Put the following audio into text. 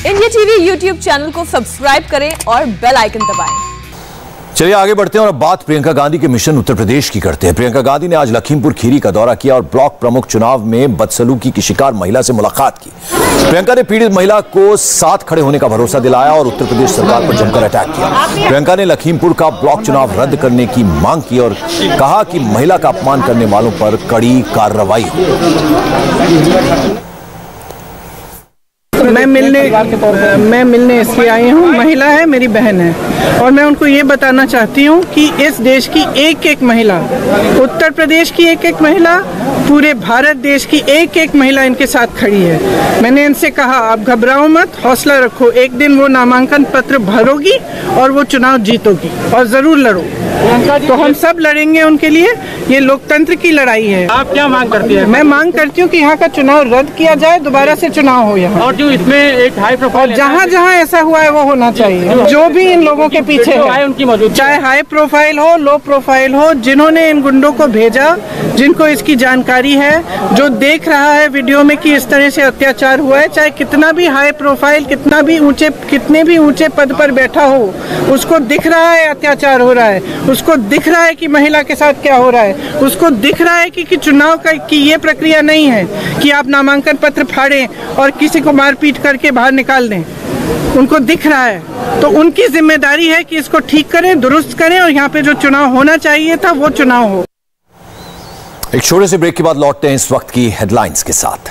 India TV YouTube channel को subscribe करें और बेल आइकन दबाएँ। चलिए आगे बढ़ते हैं और बात प्रियंका गांधी के मिशन उत्तर प्रदेश की करते हैं। प्रियंका गांधी ने आज लखीमपुर खीरी का दौरा किया और ब्लॉक प्रमुख चुनाव में बदसलूकी की शिकार महिला से मुलाकात की। प्रियंका ने पीड़ित महिला को साथ खड़े होने का भरोसा दिलाया और उत्तर प्रदेश सरकार पर जमकर अटैक किया। प्रियंका ने लखीमपुर का ब्लॉक चुनाव रद्द करने की मांग की और कहा कि महिला का अपमान करने वालों पर कड़ी कार्रवाई मैं मिलने मैं मिलने इसलिए आई हूँ। महिला है मेरी बहन है। और मैं उनको ये बताना चाहती हूँ कि इस देश की एक एक महिला उत्तर प्रदेश की एक एक महिला पूरे भारत देश की एक एक महिला इनके साथ खड़ी है। मैंने इनसे कहा आप घबराओ मत हौसला रखो। एक दिन वो नामांकन पत्र भरोगी और वो चुनाव जीतोगी और ज़रूर लड़ो। तो हम सब लड़ेंगे उनके लिए। ये लोकतंत्र की लड़ाई है। आप क्या मांग करती है? मैं मांग करती हूँ कि यहाँ का चुनाव रद्द किया जाए दोबारा से चुनाव हो यहाँ। और जो इसमें एक हाई प्रोफ़ाइल जहाँ जहाँ ऐसा हुआ है वो होना चाहिए। जो भी इन लोगों के पीछे है। उनकी मौजूदगी। चाहे हाई प्रोफ़ाइल हो लो प्रोफ़ाइल हो जिन्होंने इन गुंडों को भेजा जिनको इसकी जानकारी है जो देख रहा है वीडियो में कि इस तरह से अत्याचार हुआ है चाहे कितना भी हाई प्रोफ़ाइल कितना भी ऊँचे कितने भी ऊँचे पद पर बैठा हो उसको दिख रहा है अत्याचार हो रहा है। उसको दिख रहा है कि महिला के साथ क्या हो रहा है। उसको दिख रहा है कि, कि चुनाव का की ये प्रक्रिया नहीं है कि आप नामांकन पत्र फाड़ें और किसी को मारपीट करके बाहर निकाल दें। उनको दिख रहा है। तो उनकी ज़िम्मेदारी है कि इसको ठीक करें दुरुस्त करें और यहाँ पे जो चुनाव होना चाहिए था वो चुनाव हो। एक छोटे से ब्रेक के बाद लौटते हैं इस वक्त की हेडलाइंस के साथ।